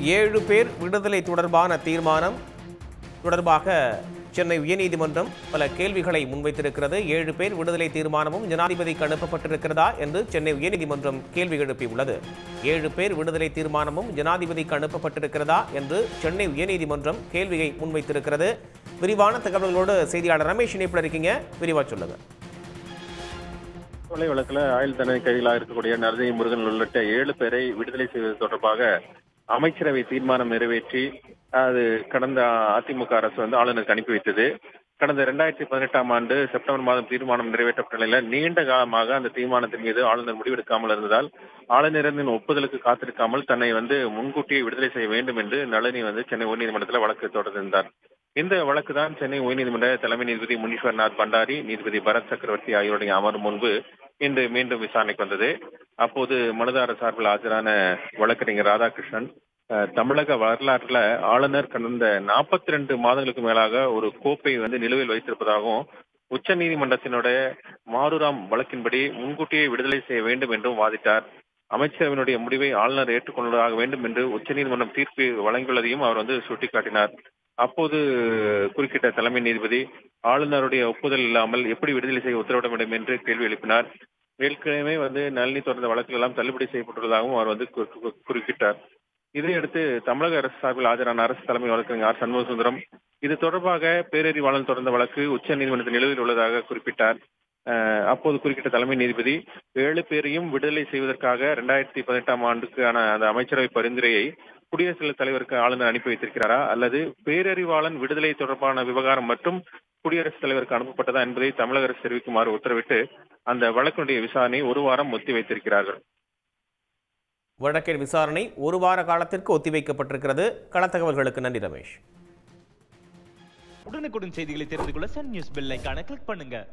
ஏழு பேர் விடுதலை தொடர்பான தீர்மானம் தொடர்பாக சென்னை உயர்நீதிமன்றம் பல கேள்விகளை முன்வைத்திருக்கிறது. ஏழு பேர் விடுதலை தீர்மானமும் ஜனாதிபதிக்கு அனுப்பப்பட்டிருக்கிறதா என்று சென்னை உயர்நீதிமன்றம் கேள்வி எழுப்பியுள்ளது. ஏழு பேர் விடுதலை தீர்மானமும் ஜனாதிபதிக்கு அனுப்பப்பட்டிருக்கிறதா என்று சென்னை உயர்நீதிமன்றம் கேள்வியை முன்வைத்திருக்கிறது. விரிவான தகவல்களோடு செய்தியாளர் ரமேஷ் இணைப்பில் இருக்கீங்க. விரிவா சொல்லுங்க. கொலை வழக்கில் ஆயுள் தண்டனை கைதிகளாக இருக்கக்கூடிய நரசிங்க முருகன் உள்ளிட்ட ஏழு பேரை விடுதலை செய்வது தொடர்பாக அமைச்சரவை தீர்மானம் நிறைவேற்றி அது கடந்த அதிமுக அரசு வந்து ஆளுநருக்கு அனுப்பி வைத்தது. கடந்த இரண்டாயிரத்தி பதினெட்டாம் ஆண்டு செப்டம்பர் மாதம் தீர்மானம் நிறைவேற்றப்பட்ட நிலையில் நீண்ட காலமாக அந்த தீர்மானத்தின் மீது ஆளுநர் முடிவெடுக்காமல் இருந்ததால் ஆளுநரின் ஒப்புதலுக்கு காத்திருக்காமல் தன்னை வந்து முன்கூட்டியே விடுதலை செய்ய வேண்டும் என்று நளினி வந்து சென்னை உயர்நீதிமன்றத்தில் வழக்கு தொடர்ந்திருந்தார். இந்த வழக்கு தான் சென்னை உயர்நீதிமன்ற தலைமை நீதிபதி முனீஸ்வர்நாத் பண்டாரி நீதிபதி பரத் சக்கரவர்த்தி ஆகியோருடைய அமர்வு முன்பு இன்று மீண்டும் விசாரணைக்கு வந்தது. அப்போது மனுதாரர் சார்பில் ஆஜரான வழக்கறிஞர் ராதாகிருஷ்ணன் தமிழக வரலாற்றுல ஆளுநர் கடந்த நாற்பத்தி ரெண்டு மாதங்களுக்கு மேலாக ஒரு கோப்பை வந்து நிலுவையில் வைத்திருப்பதாகவும் உச்ச நீதிமன்றத்தினுடைய மாருராம் வழக்கின்படி முன்கூட்டியே விடுதலை செய்ய வேண்டும் என்றும் வாதிட்டார். அமைச்சரவையினுடைய முடிவை ஆளுநர் ஏற்றுக்கொள்ளதாக வேண்டும் என்று உச்சநீதிமன்றம் தீர்ப்பு வழங்கியுள்ளதையும் அவர் வந்து சுட்டிக்காட்டினார். அப்போது குறுக்கிட்ட தலைமை நீதிபதி ஆளுநருடைய ஒப்புதல் இல்லாமல் எப்படி விடுதலை செய்ய உத்தரவிட வேண்டும் என்று கேள்வி எழுப்பினார். ஏற்கனவே வந்து நளினி தொடர்ந்த வழக்குகள் எல்லாம் தள்ளுபடி செய்யப்பட்டுள்ளதாகவும் அவர் வந்து குறுக்கிட்டார் இதையடுத்து தமிழக அரசு சார்பில் ஆஜரான அரசு தலைமை வழக்கறிஞர் ஆர் சண்முக சுந்தரம் இது தொடர்பாக பேரறிவாளன் தொடர்ந்த வழக்கு உச்ச நீதிமன்றத்தில் நிலுவையில் உள்ளதாக குறிப்பிட்டார். அப்போது குறுக்கிட்ட தலைமை நீதிபதி ஏழு பேரையும் விடுதலை செய்வதற்காக இரண்டாயிரத்தி பதினெட்டாம் ஆண்டுக்கான அந்த அமைச்சரவை பரிந்துரையை குடியரசுத் தலைவருக்கு ஆளுநர் அனுப்பி வைத்திருக்கிறாரா? அல்லது பேரறிவாளன் விடுதலை தொடர்பான விவகாரம் மட்டும் குடியரசுத் தலைவருக்கு அனுப்பப்பட்டதா என்பதை தமிழக அரசு தெரிவிக்குமாறு உத்தரவிட்டு அந்த வழக்கினுடைய விசாரணை ஒரு வாரம் ஒத்தி வைத்திருக்கிறார்கள். வழக்கின் விசாரணை ஒரு வார காலத்திற்கு ஒத்திவைக்கப்பட்டிருக்கிறது களத்தகவல்களுக்கு நன்றி ரமேஷ். உடனுக்குடன் செய்திகளை தெரிந்து கொள்ள சன் நியூஸ் பெல் ஐகானை கிளிக் பண்ணுங்க.